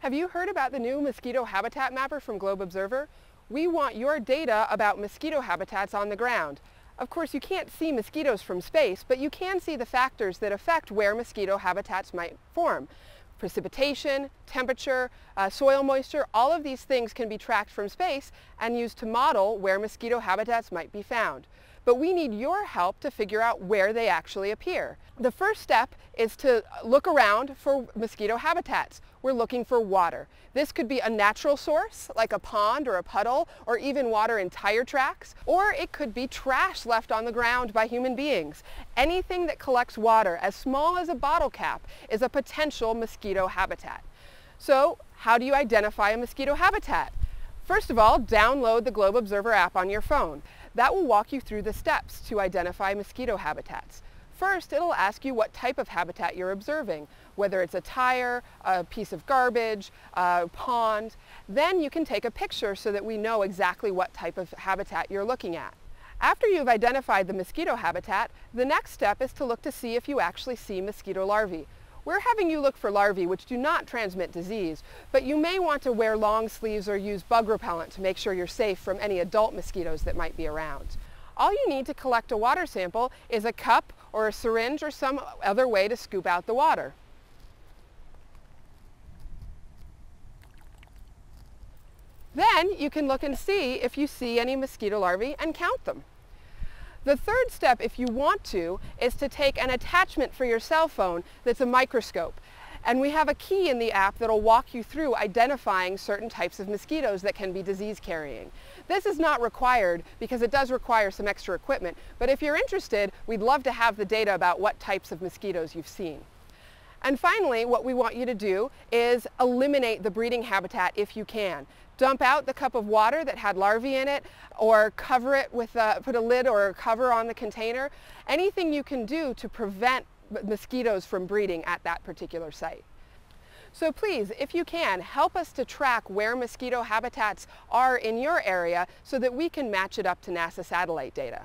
Have you heard about the new mosquito habitat mapper from Globe Observer? We want your data about mosquito habitats on the ground. Of course, you can't see mosquitoes from space, but you can see the factors that affect where mosquito habitats might form. Precipitation, temperature, uh, soil moisture, all of these things can be tracked from space and used to model where mosquito habitats might be found but we need your help to figure out where they actually appear. The first step is to look around for mosquito habitats. We're looking for water. This could be a natural source, like a pond or a puddle, or even water in tire tracks, or it could be trash left on the ground by human beings. Anything that collects water, as small as a bottle cap, is a potential mosquito habitat. So how do you identify a mosquito habitat? First of all, download the Globe Observer app on your phone. That will walk you through the steps to identify mosquito habitats. First, it'll ask you what type of habitat you're observing, whether it's a tire, a piece of garbage, a pond. Then you can take a picture so that we know exactly what type of habitat you're looking at. After you've identified the mosquito habitat, the next step is to look to see if you actually see mosquito larvae. We're having you look for larvae which do not transmit disease, but you may want to wear long sleeves or use bug repellent to make sure you're safe from any adult mosquitoes that might be around. All you need to collect a water sample is a cup or a syringe or some other way to scoop out the water. Then you can look and see if you see any mosquito larvae and count them. The third step, if you want to, is to take an attachment for your cell phone that's a microscope. And we have a key in the app that'll walk you through identifying certain types of mosquitoes that can be disease carrying. This is not required because it does require some extra equipment, but if you're interested, we'd love to have the data about what types of mosquitoes you've seen. And finally, what we want you to do is eliminate the breeding habitat if you can. Dump out the cup of water that had larvae in it or cover it with a, put a lid or a cover on the container. Anything you can do to prevent mosquitoes from breeding at that particular site. So please, if you can, help us to track where mosquito habitats are in your area so that we can match it up to NASA satellite data.